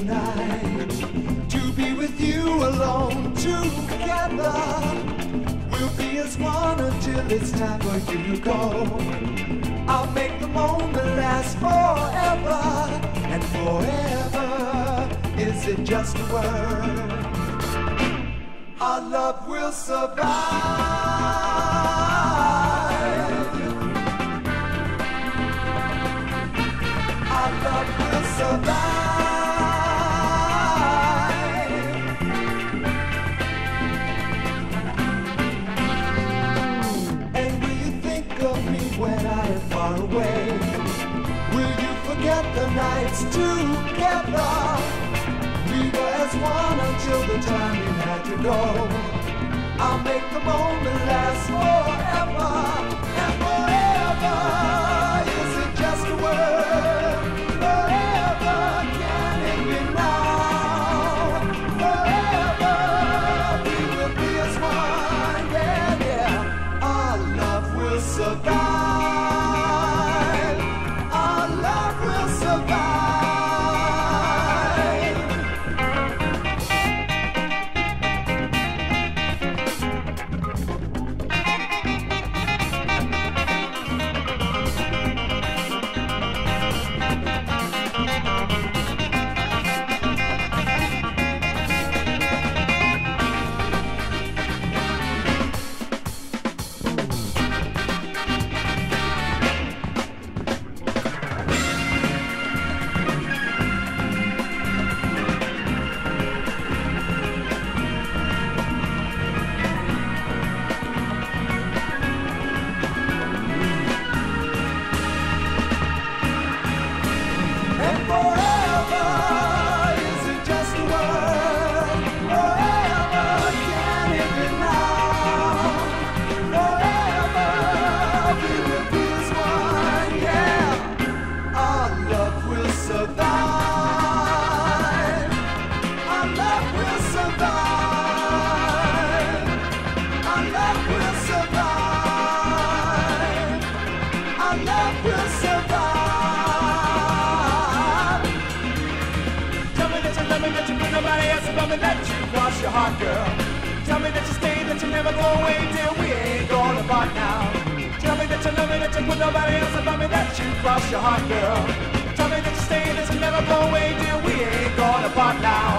tonight to be with you alone together. We'll be as one until it's time for you to go. I'll make the moment last forever and forever. Is it just a word? Our love will survive. Away? Will you forget the nights together? We were as one until the time you had to go. I'll make the moment last forever heart, girl. Tell me that you stay, that you never go away, dear, we ain't going apart now. Tell me that you love me, that you put nobody else above me, that you cross your heart, girl. Tell me that you stay, that you never go away, dear, we ain't going apart now.